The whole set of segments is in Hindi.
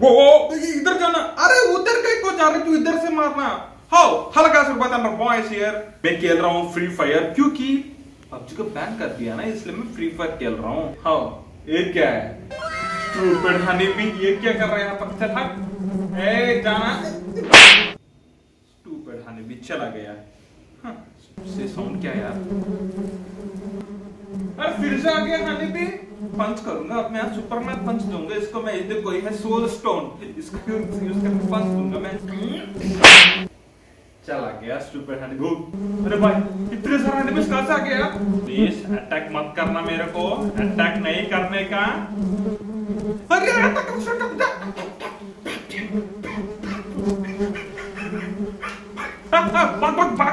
इधर जाना। अरे उधर कहीं को जा रहे तू इधर से मारना। हाउ हल्का सा बता मैं बॉयज़ हियर मैं खेल रहा हूँ फ्री फायर क्योंकि पबजी को बैन कर दिया ना इसलिए मैं फ्री फायर खेल रहा हूँ। हाउ ये क्या है? स्टूपिड हनी भी ये क्या कर रहा है यहाँ पर? चल हट ए जाना। स्टूपिड हनी भी चला गया। हाँ, से साउंड क्या यार? अरे फिर से आ गया हनी भी पंच करूँगा अब मैं सुपरमैन पंच दूँगा, इसको मैं इधर कोई है सोल स्टोन इसको यूज़ करके पंच दूँगा मैं। चला गया स्टूपिड हनी गो अरे भाई, इतने सारे भी कहाँ से आ गया प्लीज़ अटैक मत करना मेरे को अटैक नहीं करने का। अरे अटैक भाग भागो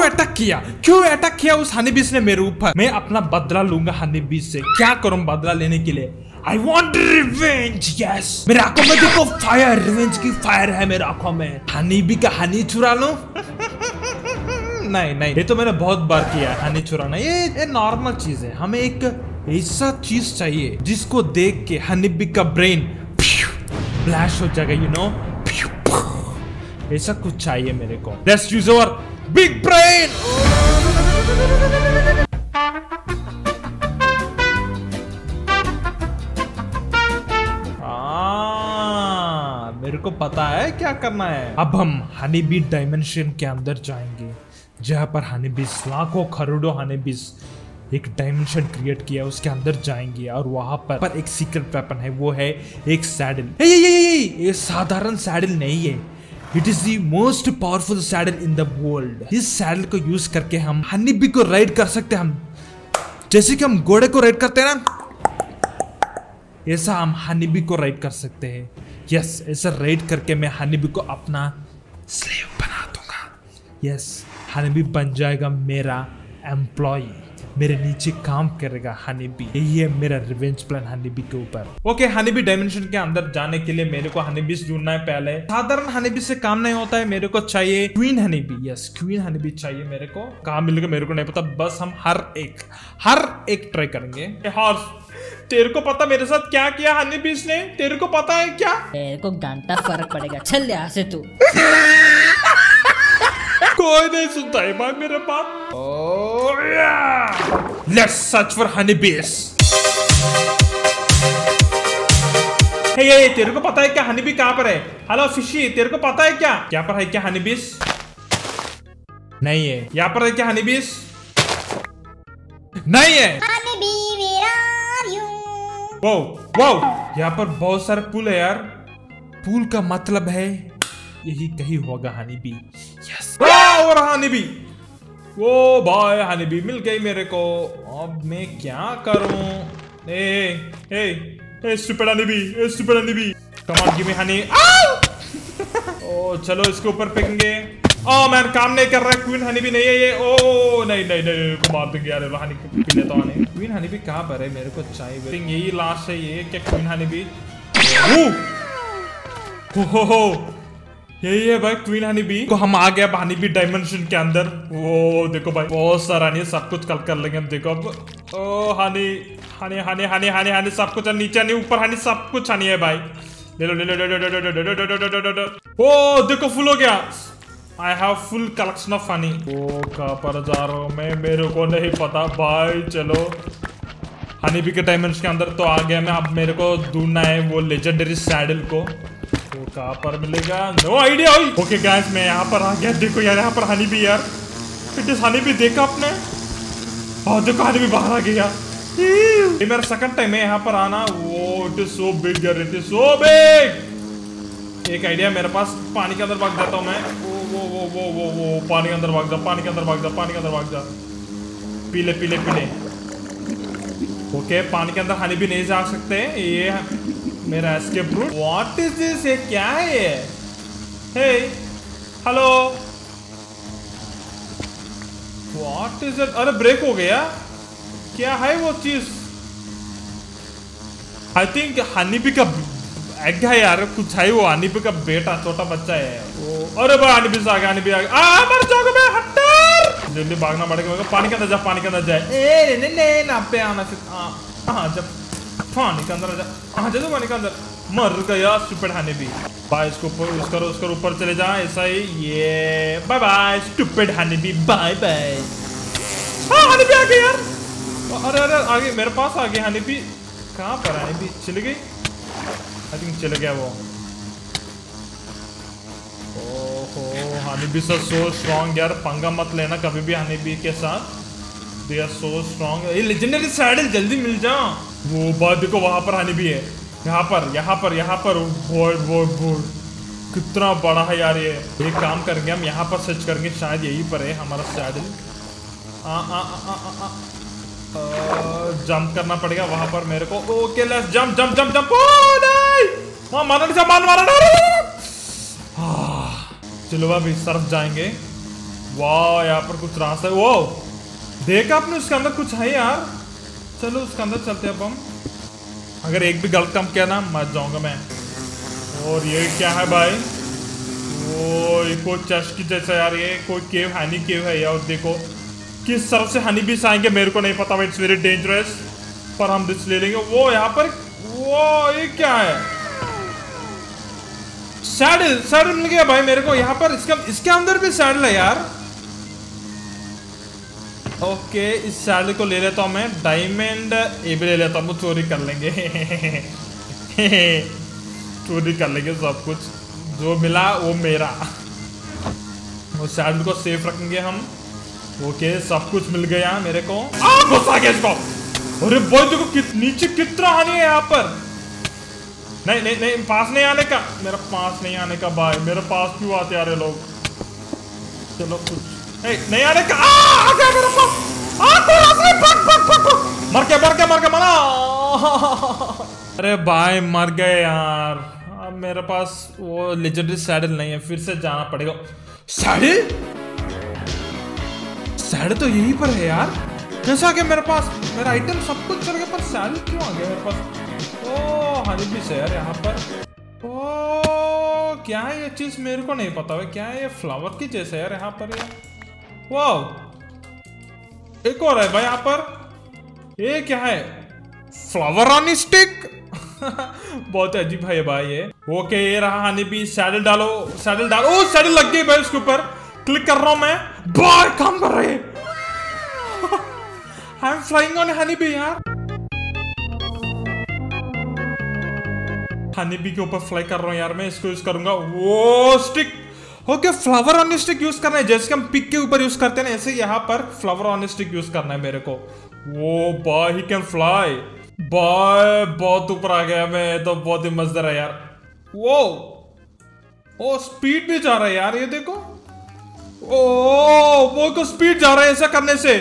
क्यों अटैक किया? क्यों अटैक किया उस हनीबीस ने मेरे ऊपर? मैं अपना बदला लूँगा हनीबीस से। क्या करूँ बदला लेने के लिए? आई वॉन्ट रिवेंज यस मेरे आँखों में देखो फायर रिवेंज की फायर है मेरे आँखों में। हनीबी का हनी चुरा लो? नहीं नहीं, ये तो मैंने बहुत बार किया है, हनी चुराना। ये ये नॉर्मल चीज़ है। हमें एक ऐसा चीज़ चाहिए, जिसको देख के हनीबी का ब्रेन फ्लैश हो जाएगा यू नो ऐसा कुछ चाहिए मेरे को। Let's use our big brain मेरे को पता है क्या करना है। अब हम हनी बी डायमेंशन के अंदर जाएँगे जहाँ पर हनी बीस लाखों करोड़ों हनी बीस एक डायमेंशन क्रिएट किया उसके अंदर जाएँगे और वहाँ पर, पर एक सीक्रेट वेपन है वो है एक सैडल ये साधारण सैडल नहीं है। It is the most powerful saddle in the world इस सैडल को यूज़ करके हम हनी बी को राइड कर सकते हैं हम। जैसे कि हम घोड़े को राइड करते हैं ना, ऐसा हम हनी बी को राइड कर सकते हैं। यस ऐसा राइड करके मैं हनी बी को अपना स्लेव बना दूँगा। यस हनी बी बन जाएगा मेरा एम्प्लॉय मेरे नीचे काम करेगा हनी बी यही है मेरा रिवेंज प्लान हनी बी के ऊपर। ओके हनी बी डायमेंशन के अंदर जाने के लिए मेरे को हनी बी ढूंढना है पहले। साधारण हनी बी से काम नहीं होता है मेरे को चाहिए queen honey bee yes queen honey bee चाहिए मेरे को। कहा मिलेगा मेरे को नहीं पता बस हम हर एक हर एक ट्राई करेंगे। हॉर्स तेरे को पता मेरे साथ क्या किया हनी बीस ने तेरे को पता है क्या? तेरे को घंटा फ़र्क पड़ेगा। चल यहाँ से तू। कोई नहीं सुनता है बात मेरे बात लेट्स सर्च फॉर हनी बीस हे ये तेरे को पता है क्या? हनी बी कहाँ पर है? हेलो फिशी तेरे को पता है क्या? क्या पर है क्या हनी बीस नहीं है। यहाँ पर है क्या हनी बीस नहीं है। वो वो यहाँ पर बहुत सारे पुल है यार। पुल का मतलब है यही कहीं होगा हनी बी यस और हनी बी वो भाई हनी बी मिल गई मेरे को। अब मैं क्या करूँ? A a a stupid honey bee a stupid honey bee come on give me honey ओ, चलो इसके ऊपर फेंकेंगे। ओ मैन काम नहीं कर रहा है। क्वीन हनी भी नहीं है ये। ओ, नहीं नहीं नहीं को मार देंगे। यार हनी पी लेता हूँ क्वीन हनी भी कहाँ पर है? मेरे को चाहिए। यही लास्ट है ये, क्या क्वीन हनी भी हो हो हो। यही है भाई क्वीन हनी बी को हम आ गए हनी बी डायमेंशन के अंदर। वो देखो भाई, बहुत सारा नहीं सब कुछ कल कर लेंगे हम, देखो अब। ओ हनी हनी हनी हनी हनी हनी सब कुछ, नीचे नहीं, ऊपर हनी सब कुछ हनी है भाई। ले लो ले लो ओ, देखो फुल हो गया। I have full collection of funny ओ कहाँ पर जा रहा हूँ मैं, मेरे को नहीं पता। भाई, चलो। हनी बी के डायमंड्स के अंदर तो आ गया मैं, अब मेरे को ढूंढना है वो लेजेंडरी सैडल को। वो कहाँ पर मिलेगा। नो आइडिया ओके गाइस मैं यहाँ पर आ गया। देखो यार, यहाँ पर हनी बी यार। इज़ हनी बी देखा आपने? हाँ देखो, हनी बी बाहर आ गया ये मेरा सेकंड टाइम है यहाँ पर आना। वो इट इज़ सो बिग यार इट इज़ सो बिग एक आइडिया मेरे पास, पानी के अंदर भाग जाता हूँ मैं। वो वो वो वो वो वो पानी के अंदर भाग जा, पानी के अंदर भाग जा, पानी के अंदर भाग जा। पीले पीले पीले। ओके पानी के अंदर हनी भी नहीं जा सकते। ये मेरा escape route what is this ये क्या है ये? Hey hello what is it अरे ब्रेक हो गया. क्या है वो चीज़? आई थिंक हनीबी का एग है यार. कुछ है वो हनीबी का बेटा, छोटा बच्चा है. वो अरे भाई हनीबी से आ गया हनीबी आ गया आ मर जाओगे मैं हट्टर जल्दी भागना पड़ेगा पानी के अंदर जा, पानी के अंदर जाए ए, नहीं नहीं, ना, पे आना फिर. हाँ जब पानी के अंदर आ जा पानी के अंदर मर गया भी। बाय, इसको उसका ऊपर चले जा ऐसा ही। ये bye bye stupid bye bye हाँ आ यार। अरे अरे, आगे, मेरे पास आ पर चली गई। आई थिंक चले गया वो। ओहो सो यार। पंगा मत लेना कभी भी हनी भी के साथ। दे आर सो स्ट्रॉन्ग ये लेजेंडरी सैडल जल्दी मिल जा वो बात देखो वहाँ पर हनी भी है। यहाँ पर यहाँ पर यहाँ पर। वो वो वो कितना बड़ा है यार ये। एक काम करेंगे हम यहाँ पर सर्च करेंगे शायद यहीं पर है हमारा सैडल जंप करना पड़ेगा वहाँ पर मेरे को। Okay let's jump jump jump jump नहीं! मारना नहीं मारा नहीं आह, चलो अब इस तरफ़ जाएँगे। वाह यहाँ पर कुछ रास्ता है। वो देखा आपने उसके अंदर कुछ है यार? चलो उसके अंदर चलते हैं अब हम। अगर एक भी गलत काम किया ना मर जाऊँगा मैं। और ये क्या है भाई? वो कोई चेस्ट की जैसा यार, ये कोई केव हनी केव है यार, देखो। किस तरफ़ से हनी बीस आएँगे, मेरे को नहीं पता भाई इट्स वेरी डेंजरस पर हम रिस्क ले लेंगे। वो यहाँ पर, वो ये क्या है? सैडल सैडल मिल गया भाई मेरे को। यहाँ पर इसका, इसके अंदर भी सैडल है यार। ओके इस सैडल को ले लेता हूँ मैं। डायमंड ये भी ले लेता हूँ चोरी कर लेंगे। चोरी कर लेंगे सब कुछ। जो मिला वो मेरा। वो सैडल को सेफ़ रखेंगे हम। ओके सब कुछ मिल गया मेरे को। गया इसको। अरे बॉय देखो कित, नीचे कितना हानि है यहाँ पर। नहीं नहीं नहीं पास नहीं आने का। मेरा पास नहीं आने का भाई। मेरे पास क्यों आते आ रहे लोग? चलो कुछ। ए, नहीं आने का आ, आ गया मेरे पास। आ, रास्ता नहीं, भाग, भाग, भाग, भाग। मर गया मर गया मर गया मरा। अरे भाई मर गए यार। अब मेरे पास वो लेजेंडरी सैडल नहीं है फिर से जाना पड़ेगा। सैडल सैड तो यहीं पर है यार। कैसे आ गया मेरे पास? मेरा आइटम सब कुछ चल गया पर सैड क्यों आ गया मेरे पास? ओ हनी भी से यार यहाँ पर। ओ क्या है ये चीज़? मेरे को नहीं पता है क्या है ये फ्लावर की जैसे यार यहाँ पर ये? वाह एक और है भाई यहाँ पर। ये क्या है? फ्लावर ऑन स्टिक बहुत अजीब है भाई ये। ओके ये रहा हनी भी सैडल डालो सैडल डालो। ओ सैडल लग गई भाई उसके ऊपर। क्लिक कर रहा हूँ मैं। बाय काम कर रहे I am flying on honey bee यार। हनी बी के ऊपर फ्लाई कर रहा हूँ यार मैं। इसको यूज़ करूँगा। वो stick okay flower on stick use करना है। जैसे कि हम पिक के ऊपर यूज़ करते हैं ऐसे यहाँ पर फ्लावर ऑन स्टिक यूज़ करना है मेरे को। वो bye he can fly bye बहुत ऊपर आ गया मैं तो बहुत ही मज़ेदार है यार। वो ओ स्पीड भी जा रहा है यार, ये देखो। ओ, वो को स्पीड जा रहा है ऐसा करने से।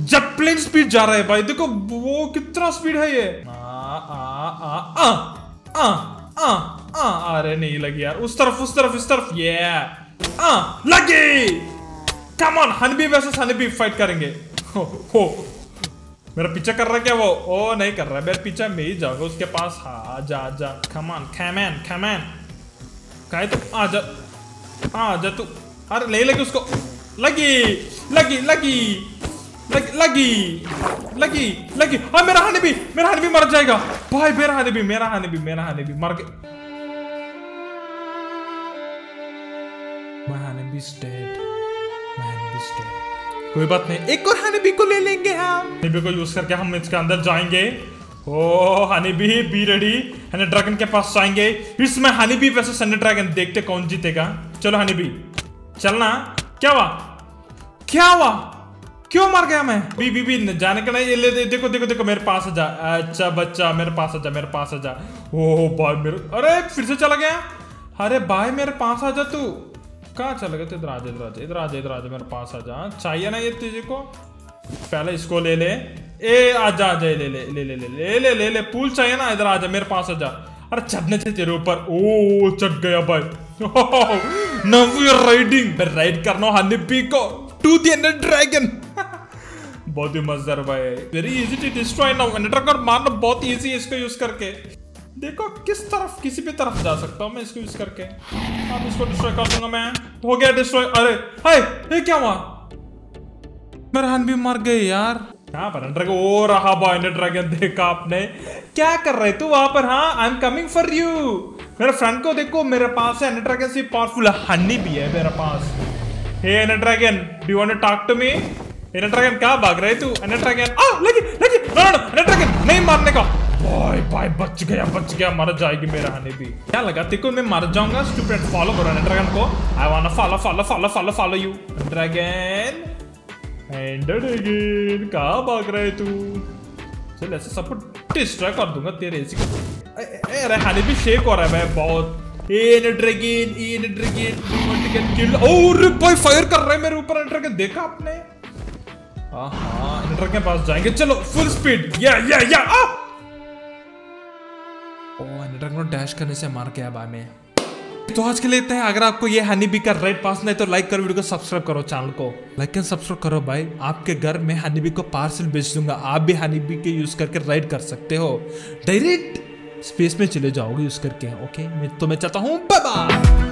जेट प्लेन स्पीड जा रहा है भाई, देखो, वो कितना स्पीड है ये। आ आ आ आ आ आ। आ अरे नहीं लगी यार। उस तरफ़ उस तरफ़ इस तरफ़ ये आ लगी! कम ऑन हनबी वैसे हनबी फाइट करेंगे। हो, हो। मेरा पीछा कर रहा है क्या वो? ओ नहीं कर रहा है। मेरे पीछे मैं ही जाऊँगा उसके पास। हाँ जा जा। कमान खैमैन खैमैन काहे तो आ जा। आ जा तू। अरे ले लगी उसको। लगी लगी लगी। लगी लगी लगी लगी। हाँ मेरा हानि भी मेरा हानि भी मर जाएगा। भाई मेरा हानि भी मेरा हानि भी मेरा हानि भी मर गया। Honeybee is dead. कोई बात नहीं। एक और हनीबी को ले लेंगे हम। हनीबी को यूज़ करके हम इसके अंदर जाएँगे। ओ honey bee be ready honey dragon के पास जाएँगे। इसमें हनीबी वैसे सनी ड्रैगन देखते कौन जीतेगा। चलो हनीबी चलना। क्या हुआ? क्या हुआ? क्यों मर गया मैं? बी बी बी जाने का नहीं। ये ले देखो देखो देखो, मेरे पास आ जा। अच्छा बच्चा, मेरे पास आ जा, मेरे पास आ जा। ओ भाई मेरे अरे, फिर से चला गया। अरे भाई मेरे पास आ जा तू। कहाँ चला तू इधर आ जा, इधर आ जा, इधर आ जा, इधर आ जा, मेरे पास आ जा। चाहिए ना ये तुझे को? पहले इसको ले ले। ए आजा आजा ले ले ले ले ले ले ले ले ले, पूल चाहिए ना, इधर आ जा, मेरे पास आ जा। अरे चढ़ने से तेरे ऊपर। ओ, चढ़ गया भाई। Now we are riding ride करना हनी पी को टू द एंड ड्रैगन बहुत ही मज़ेदार भाई। Very easy to destroy now dragon मारना बहुत इजी है इसको यूज़ करके। देखो, किस तरफ़, किसी भी तरफ़ जा सकता हूँ मैं इसको यूज़ करके। अब इसको डिस्ट्रॉय कर दूँगा मैं। हो गया डिस्ट्रॉय अरे हाय ये क्या हुआ? मेरा हन भी मर गए यार। पर? ओ, रहा भाई ने ड्रैगन देखा आपने। क्या कर रहे तू वहाँ पर? हाँ I am coming for you मेरे फ्रेंड को देखो, मेरे पास है। ड्रैगन से पावरफुल हनी भी है मेरे पास। Hey dragon do want to talk to me dragon भाग रहे तू? ड्रैगन आ, लगी लगी। नो नो ड्रैगन नहीं मारने का। भाई भाई, बच गया बच गया, मर जाएगी मेरा हनी भी। क्या लगा तेको मैं मर जाऊँगा? फॉलो करो ड्रैगन को। I want follow follow follow follow follow you dragon and dragon कहाँ भाग रहे तू? चल, ऐसे डिस्ट्रैक्ट कर दूँगा तेरे अरे हनी भी शेक हो रहा है भाई, बहुत। ड्रैगन ड्रैगन और भाई फायर कर रहे हैं मेरे ऊपर ड्रैगन देखा आपने? हाँ ड्रैगन के पास जाएँगे। चलो फुल स्पीड या या या आ डैश करने से मार गया बाय में। तो आज के लिए इतना है। अगर आपको ये हनी बी का रेड पास नहीं तो लाइक करो वीडियो को सब्सक्राइब करो चैनल को। लाइक एंड सब्सक्राइब करो भाई। आपके घर में हनी बी को पार्सल भेज दूँगा। आप भी हनी बी के यूज़ करके राइड कर सकते हो। डायरेक्ट स्पेस में चले जाओगे यूज़ करके ओके मैं तो मैं चाहता हूँ बाय बाय